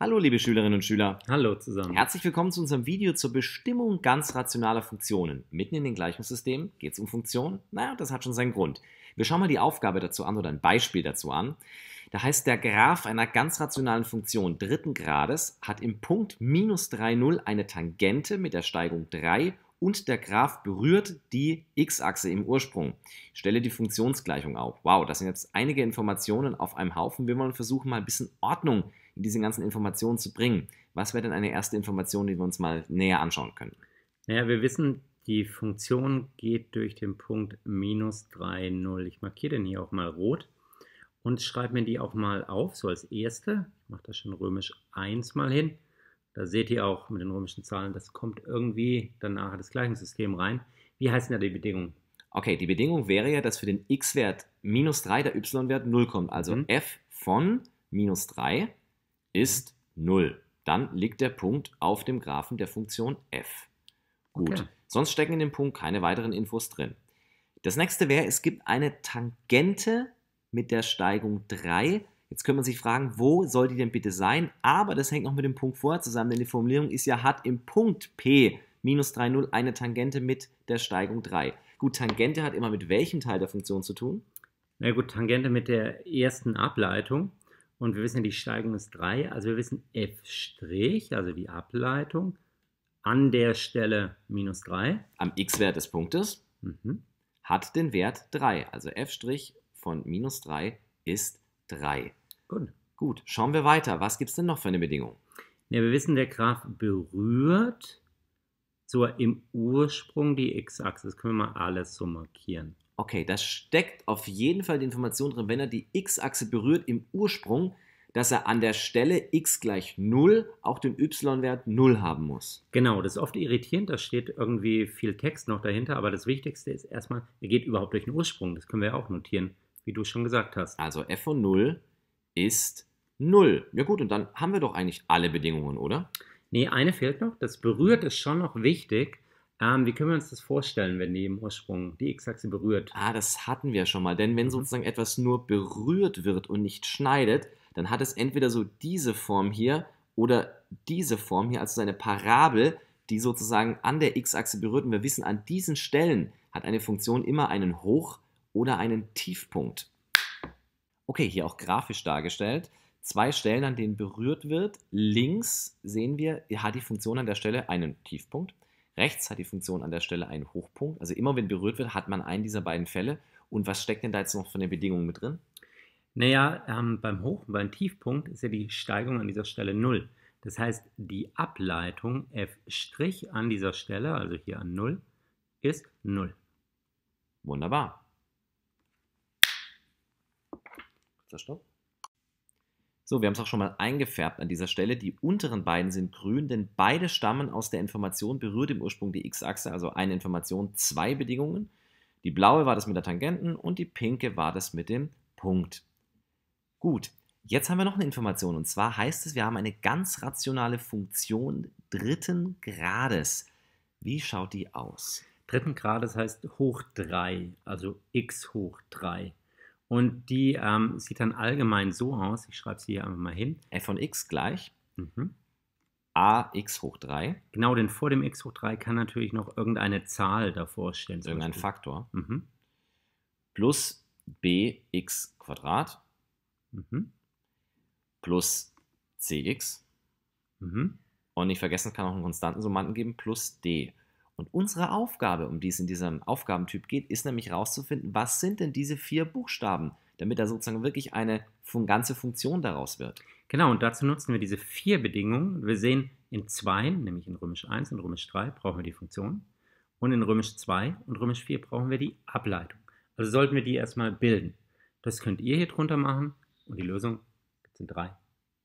Hallo liebe Schülerinnen und Schüler. Hallo zusammen. Herzlich willkommen zu unserem Video zur Bestimmung ganz rationaler Funktionen. Mitten in den Gleichungssystemen geht es um Funktionen? Naja, das hat schon seinen Grund. Wir schauen mal die Aufgabe dazu an oder ein Beispiel dazu an. Da heißt, der Graph einer ganz rationalen Funktion dritten Grades hat im Punkt minus 3, 0 eine Tangente mit der Steigung 3 und der Graph berührt die x-Achse im Ursprung. Ich stelle die Funktionsgleichung auf. Wow, das sind jetzt einige Informationen auf einem Haufen. Wir wollen versuchen, mal ein bisschen Ordnung in diese ganzen Informationen zu bringen. Was wäre denn eine erste Information, die wir uns mal näher anschauen können? Naja, wir wissen, die Funktion geht durch den Punkt minus 3, 0. Ich markiere den hier auch mal rot und schreibe mir die auch mal auf, so als erste. Ich mache das schon römisch 1 mal hin. Da seht ihr auch mit den römischen Zahlen, das kommt irgendwie dann nachher das Gleichungssystem rein. Wie heißen da die Bedingungen? Okay, die Bedingung wäre ja, dass für den x-Wert minus 3 der y-Wert 0 kommt. Also mhm. f von minus 3 ist 0. Dann liegt der Punkt auf dem Graphen der Funktion f. Gut, okay. sonst stecken in dem Punkt keine weiteren Infos drin. Das nächste wäre, es gibt eine Tangente mit der Steigung 3 Jetzt könnte man sich fragen, wo soll die denn bitte sein? Aber das hängt noch mit dem Punkt vorher zusammen, denn die Formulierung ist ja, hat im Punkt P minus 3,0 eine Tangente mit der Steigung 3. Gut, Tangente hat immer mit welchem Teil der Funktion zu tun? Na gut, Tangente mit der ersten Ableitung. Und wir wissen ja, die Steigung ist 3. Also wir wissen f', also die Ableitung, an der Stelle minus 3. Am x-Wert des Punktes mhm. hat den Wert 3. Also f' von minus 3 ist 3. Gut. Gut, schauen wir weiter. Was gibt es denn noch für eine Bedingung? Ja, wir wissen, der Graph berührt so im Ursprung die x-Achse. Das können wir mal alles so markieren. Okay, da steckt auf jeden Fall die Information drin, wenn er die x-Achse berührt im Ursprung, dass er an der Stelle x gleich 0 auch den y-Wert 0 haben muss. Genau, das ist oft irritierend, da steht irgendwie viel Text noch dahinter, aber das Wichtigste ist erstmal, er geht überhaupt durch den Ursprung, das können wir ja auch notieren, wie du schon gesagt hast. Also f von 0 ist 0. Ja gut, und dann haben wir doch eigentlich alle Bedingungen, oder? Nee, eine fehlt noch. Das berührt ist schon noch wichtig. Ähm, wie können wir uns das vorstellen, wenn die im Ursprung die x-Achse berührt? Ah, das hatten wir schon mal. Denn wenn mhm. sozusagen etwas nur berührt wird und nicht schneidet, dann hat es entweder so diese Form hier oder diese Form hier, also eine Parabel, die sozusagen an der x-Achse berührt. Und wir wissen, an diesen Stellen hat eine Funktion immer einen Hoch- oder einen Tiefpunkt. Okay, hier auch grafisch dargestellt. Zwei Stellen, an denen berührt wird. Links sehen wir, hat die Funktion an der Stelle einen Tiefpunkt. Rechts hat die Funktion an der Stelle einen Hochpunkt. Also immer wenn berührt wird, hat man einen dieser beiden Fälle. Und was steckt denn da jetzt noch für eine Bedingung mit drin? Naja, ähm, beim Hoch- und beim Tiefpunkt ist ja die Steigung an dieser Stelle 0. Das heißt, die Ableitung f' an dieser Stelle, also hier an 0, ist 0. Wunderbar. Kurzer Stopp. So, wir haben es auch schon mal eingefärbt an dieser Stelle. Die unteren beiden sind grün, denn beide stammen aus der Information berührt im Ursprung die x-Achse, also eine Information, zwei Bedingungen. Die blaue war das mit der Tangenten und die pinke war das mit dem Punkt. Gut, jetzt haben wir noch eine Information und zwar heißt es, wir haben eine ganz rationale Funktion dritten Grades. Wie schaut die aus? Dritten Grades heißt hoch 3, also x hoch 3. Und die ähm, sieht dann allgemein so aus, ich schreibe sie hier einfach mal hin. f von x gleich mhm. ax hoch 3. Genau, denn vor dem x hoch 3 kann natürlich noch irgendeine Zahl davor stehen. Irgendein Faktor. Mhm. Plus bx Quadrat mhm. plus cx. Mhm. Und nicht vergessen, es kann auch einen Konstantensummanden geben, plus d. Und unsere Aufgabe, um die es in diesem Aufgabentyp geht, ist nämlich herauszufinden, was sind denn diese vier Buchstaben, damit da sozusagen wirklich eine ganze Funktion daraus wird. Genau, und dazu nutzen wir diese vier Bedingungen. Wir sehen in 2, nämlich in Römisch 1 und Römisch 3, brauchen wir die Funktion. Und in Römisch 2 und Römisch 4 brauchen wir die Ableitung. Also sollten wir die erstmal bilden. Das könnt ihr hier drunter machen und die Lösung sind 3,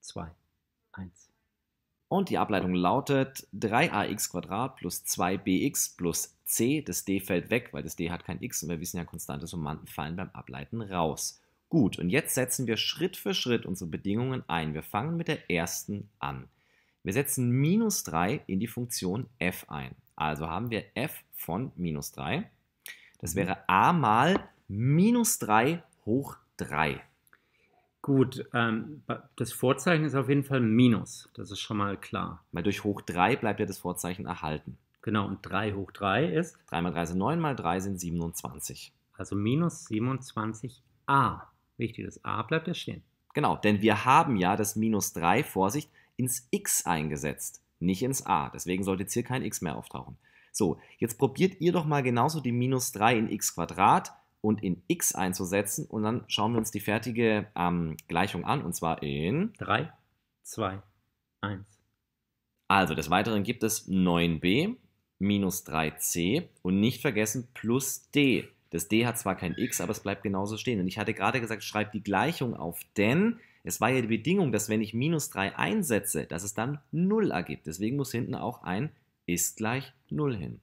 2, 1. Und die Ableitung lautet 3ax plus 2bx plus c. Das d fällt weg, weil das d hat kein x und wir wissen ja, konstante Summanden fallen beim Ableiten raus. Gut, und jetzt setzen wir Schritt für Schritt unsere Bedingungen ein. Wir fangen mit der ersten an. Wir setzen minus 3 in die Funktion f ein. Also haben wir f von minus 3. Das mhm. wäre a mal minus 3 hoch 3. Gut, ähm, das Vorzeichen ist auf jeden Fall Minus. Das ist schon mal klar. Weil durch hoch 3 bleibt ja das Vorzeichen erhalten. Genau, und 3 hoch 3 ist? 3 mal 3 sind 9, mal 3 sind 27. Also minus 27a. Wichtig, das a bleibt ja stehen. Genau, denn wir haben ja das minus 3, Vorsicht, ins x eingesetzt, nicht ins a. Deswegen sollte jetzt hier kein x mehr auftauchen. So, jetzt probiert ihr doch mal genauso die minus 3 in x Quadrat und in x einzusetzen und dann schauen wir uns die fertige ähm, Gleichung an und zwar in 3, 2, 1. Also des Weiteren gibt es 9b minus 3c und nicht vergessen plus d. Das d hat zwar kein x, aber es bleibt genauso stehen. Und ich hatte gerade gesagt, schreib die Gleichung auf, denn es war ja die Bedingung, dass wenn ich minus 3 einsetze, dass es dann 0 ergibt. Deswegen muss hinten auch ein ist gleich 0 hin.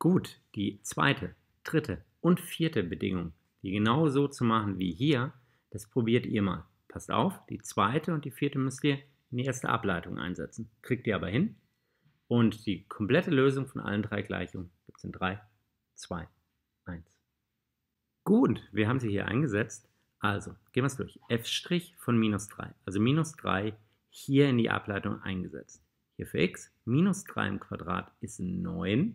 Gut, die zweite, dritte und vierte Bedingung, die genau so zu machen wie hier, das probiert ihr mal. Passt auf, die zweite und die vierte müsst ihr in die erste Ableitung einsetzen. Kriegt ihr aber hin. Und die komplette Lösung von allen drei Gleichungen gibt es in 3, 2, 1. Gut, wir haben sie hier eingesetzt. Also, gehen wir es durch. f' von minus 3, also minus 3 hier in die Ableitung eingesetzt. Hier für x, minus 3 im Quadrat ist 9,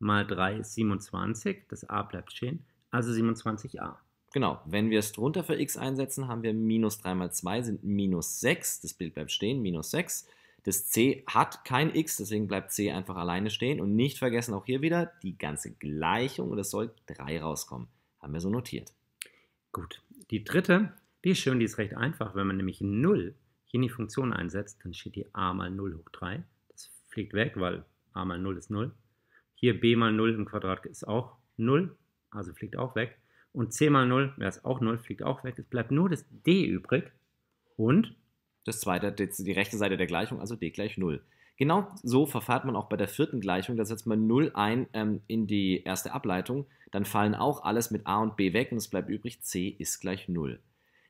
mal 3 ist 27, das a bleibt stehen, also 27a. Genau, wenn wir es drunter für x einsetzen, haben wir minus 3 mal 2 sind minus 6, das Bild bleibt stehen, minus 6. Das c hat kein x, deswegen bleibt c einfach alleine stehen. Und nicht vergessen auch hier wieder die ganze Gleichung und es soll 3 rauskommen. Haben wir so notiert. Gut, die dritte, die ist schön, die ist recht einfach. Wenn man nämlich 0 hier in die Funktion einsetzt, dann steht hier a mal 0 hoch 3. Das fliegt weg, weil a mal 0 ist 0. Hier b mal 0 im Quadrat ist auch 0, also fliegt auch weg. Und c mal 0 wäre es auch 0, fliegt auch weg. Es bleibt nur das d übrig. Und? Das zweite, die rechte Seite der Gleichung, also d gleich 0. Genau so verfahrt man auch bei der vierten Gleichung. Da setzt man 0 ein ähm, in die erste Ableitung. Dann fallen auch alles mit a und b weg und es bleibt übrig, c ist gleich 0.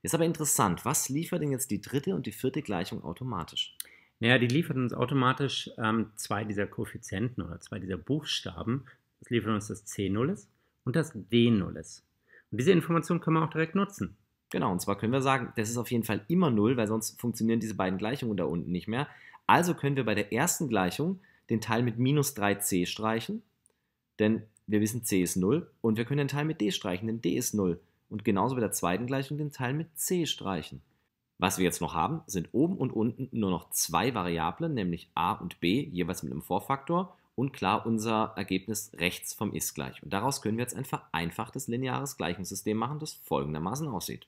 Ist aber interessant, was liefert denn jetzt die dritte und die vierte Gleichung automatisch? Naja, die liefert uns automatisch ähm, zwei dieser Koeffizienten oder zwei dieser Buchstaben. Das liefert uns das C0 und das D0. Und diese Information können wir auch direkt nutzen. Genau, und zwar können wir sagen, das ist auf jeden Fall immer 0, weil sonst funktionieren diese beiden Gleichungen da unten nicht mehr. Also können wir bei der ersten Gleichung den Teil mit minus 3c streichen, denn wir wissen, c ist 0. Und wir können den Teil mit d streichen, denn d ist 0. Und genauso bei der zweiten Gleichung den Teil mit c streichen. Was wir jetzt noch haben, sind oben und unten nur noch zwei Variablen, nämlich a und b, jeweils mit einem Vorfaktor. Und klar, unser Ergebnis rechts vom ist gleich. Und daraus können wir jetzt ein vereinfachtes lineares Gleichungssystem machen, das folgendermaßen aussieht.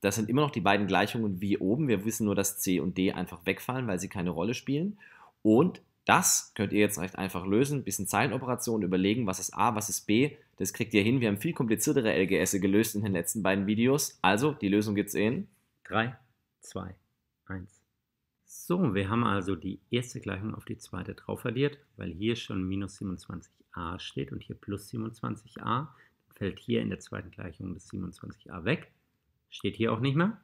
Das sind immer noch die beiden Gleichungen wie oben. Wir wissen nur, dass C und D einfach wegfallen, weil sie keine Rolle spielen. Und das könnt ihr jetzt recht einfach lösen. Ein bisschen Zeilenoperationen überlegen, was ist A, was ist B. Das kriegt ihr hin. Wir haben viel kompliziertere LGS gelöst in den letzten beiden Videos. Also, die Lösung gibt es in 3, 2, 1. So, wir haben also die erste Gleichung auf die zweite drauf addiert, weil hier schon minus 27a steht und hier plus 27a. Dann fällt hier in der zweiten Gleichung das 27a weg. Steht hier auch nicht mehr.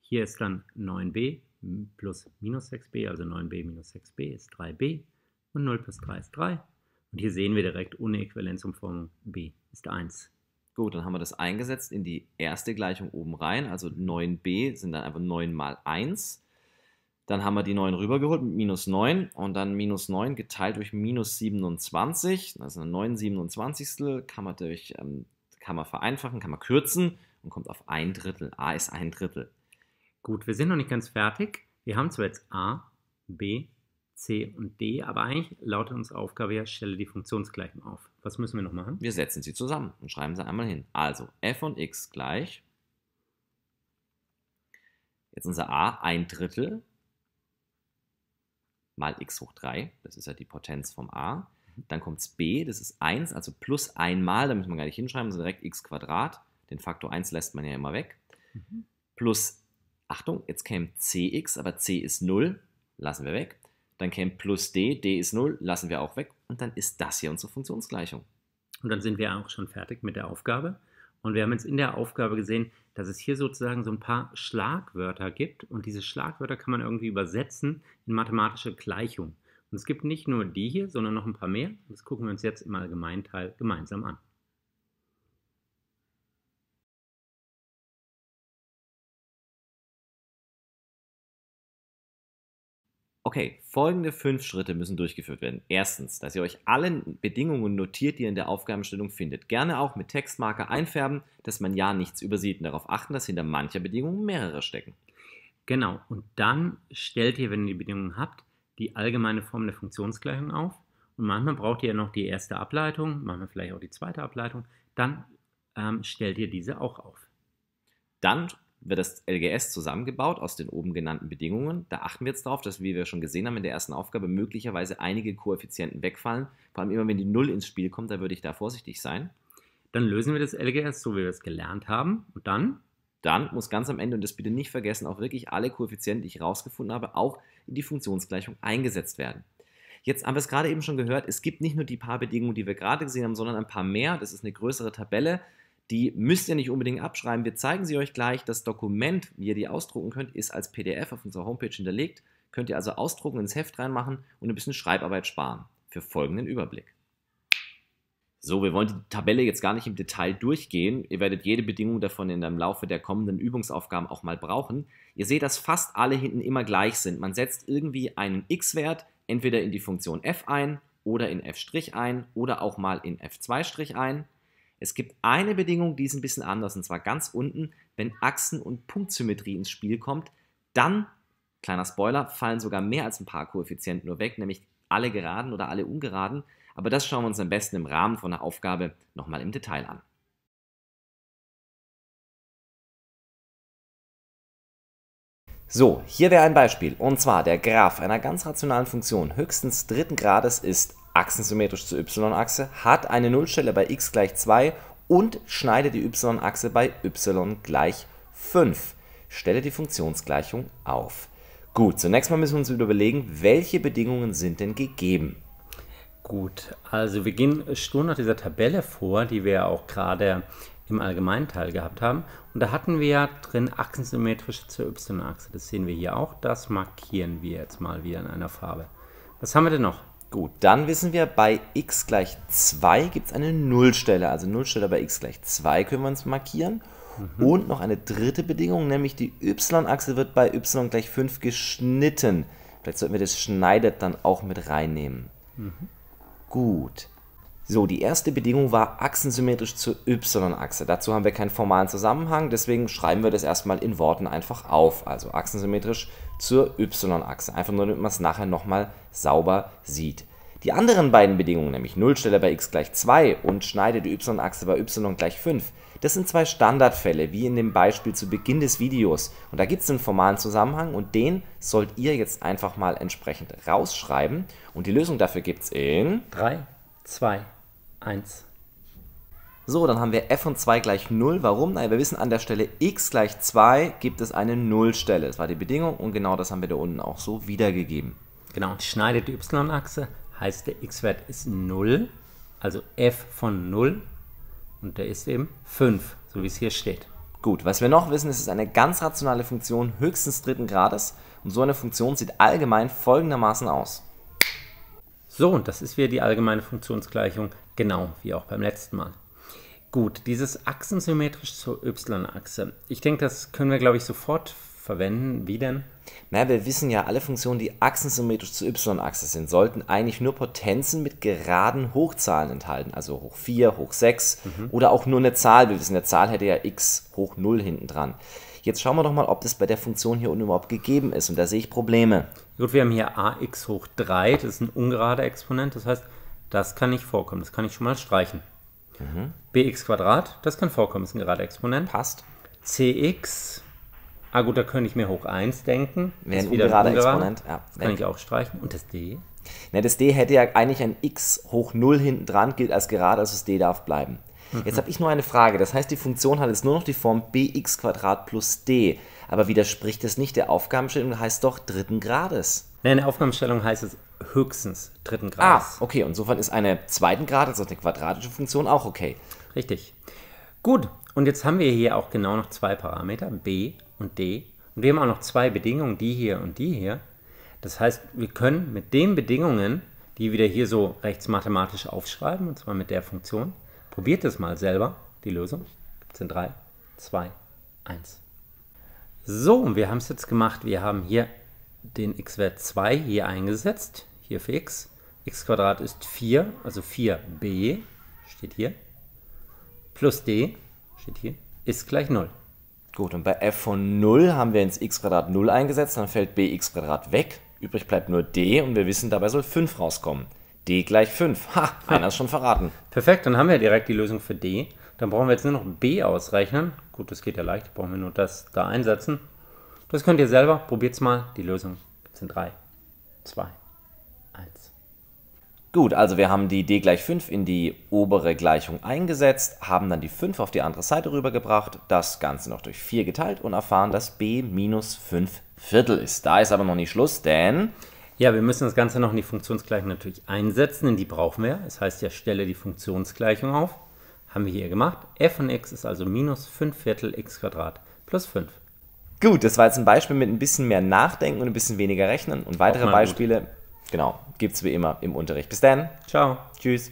Hier ist dann 9b plus minus 6b, also 9b minus 6b ist 3b und 0 plus 3 ist 3. Und hier sehen wir direkt ohne Äquivalenzumformung b ist 1. Gut, dann haben wir das eingesetzt in die erste Gleichung oben rein, also 9b sind dann einfach 9 mal 1. Dann haben wir die 9 rübergeholt mit minus 9 und dann minus 9 geteilt durch minus 27. Das ist eine 9 27. Kann man, durch, ähm, kann man vereinfachen, kann man kürzen und kommt auf ein Drittel. A ist ein Drittel. Gut, wir sind noch nicht ganz fertig. Wir haben zwar jetzt A, B, C und D, aber eigentlich lautet unsere Aufgabe ja, stelle die Funktionsgleichung auf. Was müssen wir noch machen? Wir setzen sie zusammen und schreiben sie einmal hin. Also f von x gleich, jetzt unser a, ein Drittel mal x hoch 3, das ist ja die Potenz vom a. Dann kommt es b, das ist 1, also plus einmal, da müssen wir gar nicht hinschreiben, sondern direkt x Quadrat den Faktor 1 lässt man ja immer weg. Mhm. Plus, Achtung, jetzt käme cx, aber c ist 0, lassen wir weg. Dann käme plus d, d ist 0, lassen wir auch weg. Und dann ist das hier unsere Funktionsgleichung. Und dann sind wir auch schon fertig mit der Aufgabe. Und wir haben jetzt in der Aufgabe gesehen, dass es hier sozusagen so ein paar Schlagwörter gibt. Und diese Schlagwörter kann man irgendwie übersetzen in mathematische Gleichungen. Und es gibt nicht nur die hier, sondern noch ein paar mehr. Das gucken wir uns jetzt im Allgemeinteil gemeinsam an. Okay, folgende fünf Schritte müssen durchgeführt werden. Erstens, dass ihr euch alle Bedingungen notiert, die ihr in der Aufgabenstellung findet. Gerne auch mit Textmarker einfärben, dass man ja nichts übersieht und darauf achten, dass hinter mancher Bedingung mehrere stecken. Genau, und dann stellt ihr, wenn ihr die Bedingungen habt, die allgemeine Form der Funktionsgleichung auf. Und manchmal braucht ihr noch die erste Ableitung, manchmal vielleicht auch die zweite Ableitung. Dann ähm, stellt ihr diese auch auf. Dann wird das LGS zusammengebaut aus den oben genannten Bedingungen. Da achten wir jetzt darauf, dass, wie wir schon gesehen haben in der ersten Aufgabe, möglicherweise einige Koeffizienten wegfallen. Vor allem immer, wenn die 0 ins Spiel kommt, da würde ich da vorsichtig sein. Dann lösen wir das LGS, so wie wir es gelernt haben. Und dann? Dann muss ganz am Ende, und das bitte nicht vergessen, auch wirklich alle Koeffizienten, die ich rausgefunden habe, auch in die Funktionsgleichung eingesetzt werden. Jetzt haben wir es gerade eben schon gehört, es gibt nicht nur die paar Bedingungen, die wir gerade gesehen haben, sondern ein paar mehr. Das ist eine größere Tabelle. Die müsst ihr nicht unbedingt abschreiben. Wir zeigen sie euch gleich. Das Dokument, wie ihr die ausdrucken könnt, ist als PDF auf unserer Homepage hinterlegt. Könnt ihr also ausdrucken, ins Heft reinmachen und ein bisschen Schreibarbeit sparen. Für folgenden Überblick. So, wir wollen die Tabelle jetzt gar nicht im Detail durchgehen. Ihr werdet jede Bedingung davon in dem Laufe der kommenden Übungsaufgaben auch mal brauchen. Ihr seht, dass fast alle hinten immer gleich sind. Man setzt irgendwie einen x-Wert entweder in die Funktion f ein oder in f' ein oder auch mal in f2' ein. Es gibt eine Bedingung, die ist ein bisschen anders, und zwar ganz unten, wenn Achsen- und Punktsymmetrie ins Spiel kommt, dann, kleiner Spoiler, fallen sogar mehr als ein paar Koeffizienten nur weg, nämlich alle geraden oder alle ungeraden. Aber das schauen wir uns am besten im Rahmen von der Aufgabe nochmal im Detail an. So, hier wäre ein Beispiel, und zwar der Graph einer ganz rationalen Funktion höchstens dritten Grades ist achsensymmetrisch zur y-Achse, hat eine Nullstelle bei x gleich 2 und schneidet die y-Achse bei y gleich 5. Stelle die Funktionsgleichung auf. Gut, zunächst mal müssen wir uns überlegen, welche Bedingungen sind denn gegeben? Gut, also wir gehen stur nach dieser Tabelle vor, die wir auch gerade im allgemeinen Teil gehabt haben. Und da hatten wir ja drin achsensymmetrische zur y-Achse. Das sehen wir hier auch. Das markieren wir jetzt mal wieder in einer Farbe. Was haben wir denn noch? Gut, dann wissen wir, bei x gleich 2 gibt es eine Nullstelle. Also Nullstelle bei x gleich 2 können wir uns markieren. Mhm. Und noch eine dritte Bedingung, nämlich die y-Achse wird bei y gleich 5 geschnitten. Vielleicht sollten wir das schneidet dann auch mit reinnehmen. Mhm. Gut. So, die erste Bedingung war achsensymmetrisch zur y-Achse. Dazu haben wir keinen formalen Zusammenhang, deswegen schreiben wir das erstmal in Worten einfach auf. Also achsensymmetrisch zur y-Achse. Einfach nur, damit man es nachher nochmal sauber sieht. Die anderen beiden Bedingungen, nämlich Nullstelle bei x gleich 2 und schneide die y-Achse bei y gleich 5, das sind zwei Standardfälle, wie in dem Beispiel zu Beginn des Videos. Und da gibt es einen formalen Zusammenhang und den sollt ihr jetzt einfach mal entsprechend rausschreiben. Und die Lösung dafür gibt es in 3, 2, 1. So, dann haben wir f von 2 gleich 0. Warum? Naja, wir wissen, an der Stelle x gleich 2 gibt es eine Nullstelle. Das war die Bedingung und genau das haben wir da unten auch so wiedergegeben. Genau, und schneidet die y-Achse, heißt der x-Wert ist 0, also f von 0 und der ist eben 5, so wie es hier steht. Gut, was wir noch wissen, ist, es ist eine ganz rationale Funktion höchstens dritten Grades und so eine Funktion sieht allgemein folgendermaßen aus. So, und das ist wieder die allgemeine Funktionsgleichung, genau wie auch beim letzten Mal. Gut, dieses achsensymmetrisch zur y-Achse. Ich denke, das können wir, glaube ich, sofort verwenden. Wie denn? Na, wir wissen ja, alle Funktionen, die achsensymmetrisch zur y-Achse sind, sollten eigentlich nur Potenzen mit geraden Hochzahlen enthalten. Also hoch 4, hoch 6 mhm. oder auch nur eine Zahl. Wir wissen, eine Zahl hätte ja x hoch 0 hinten dran. Jetzt schauen wir doch mal, ob das bei der Funktion hier unten überhaupt gegeben ist. Und da sehe ich Probleme. Gut, wir haben hier ax hoch 3, das ist ein ungerader Exponent. Das heißt, das kann nicht vorkommen. Das kann ich schon mal streichen. Mhm. bx Quadrat, das kann vorkommen, ist ein gerader Exponent. Passt. cx, ah gut, da könnte ich mir hoch 1 denken. Wäre ein ungerader Exponent. Ja, das kann ich auch streichen. Und das d? Na, das d hätte ja eigentlich ein x hoch 0 hinten dran, gilt als gerade, also das d darf bleiben. Mhm. Jetzt habe ich nur eine Frage. Das heißt, die Funktion hat jetzt nur noch die Form bx Quadrat plus d. Aber widerspricht das nicht der Aufgabenstellung? Heißt doch dritten Grades. Nein, in der Aufgabenstellung heißt es höchstens dritten Grades. Ah, okay. Und insofern ist eine zweiten Grades, also eine quadratische Funktion, auch okay. Richtig. Gut. Und jetzt haben wir hier auch genau noch zwei Parameter, b und d. Und wir haben auch noch zwei Bedingungen, die hier und die hier. Das heißt, wir können mit den Bedingungen, die wieder hier so rechts mathematisch aufschreiben, und zwar mit der Funktion, probiert es mal selber, die Lösung. Es in 3, 2, 1. So, und wir haben es jetzt gemacht. Wir haben hier den x-Wert 2 hier eingesetzt, hier für x. x ist 4, also 4b, steht hier, plus d, steht hier, ist gleich 0. Gut, und bei f von 0 haben wir ins x 0 eingesetzt, dann fällt bx weg. Übrig bleibt nur d und wir wissen, dabei soll 5 rauskommen. d gleich 5. Ha, einer ist schon verraten. Perfekt, dann haben wir direkt die Lösung für d. Dann brauchen wir jetzt nur noch b ausrechnen. Gut, das geht ja leicht, brauchen wir nur das da einsetzen. Das könnt ihr selber, probiert es mal. Die Lösung sind 3, 2, 1. Gut, also wir haben die d gleich 5 in die obere Gleichung eingesetzt, haben dann die 5 auf die andere Seite rübergebracht, das Ganze noch durch 4 geteilt und erfahren, dass b minus 5 Viertel ist. Da ist aber noch nicht Schluss, denn... Ja, wir müssen das Ganze noch in die Funktionsgleichung natürlich einsetzen, denn die brauchen wir. Das heißt ja, stelle die Funktionsgleichung auf. Haben wir hier gemacht. f von x ist also minus 5 Viertel x Quadrat plus 5. Gut, das war jetzt ein Beispiel mit ein bisschen mehr Nachdenken und ein bisschen weniger Rechnen. Und weitere Beispiele... Gut Genau, gibt es wie immer im Unterricht. Bis dann. Ciao. Tschüss.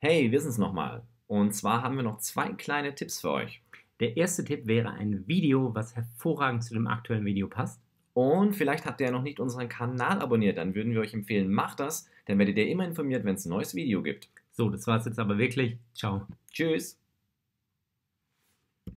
Hey, wir sind's nochmal. Und zwar haben wir noch zwei kleine Tipps für euch. Der erste Tipp wäre ein Video, was hervorragend zu dem aktuellen Video passt. Und vielleicht habt ihr ja noch nicht unseren Kanal abonniert, dann würden wir euch empfehlen, macht das, dann werdet ihr immer informiert, wenn es ein neues Video gibt. So, das war's jetzt aber wirklich. Ciao. Tschüss.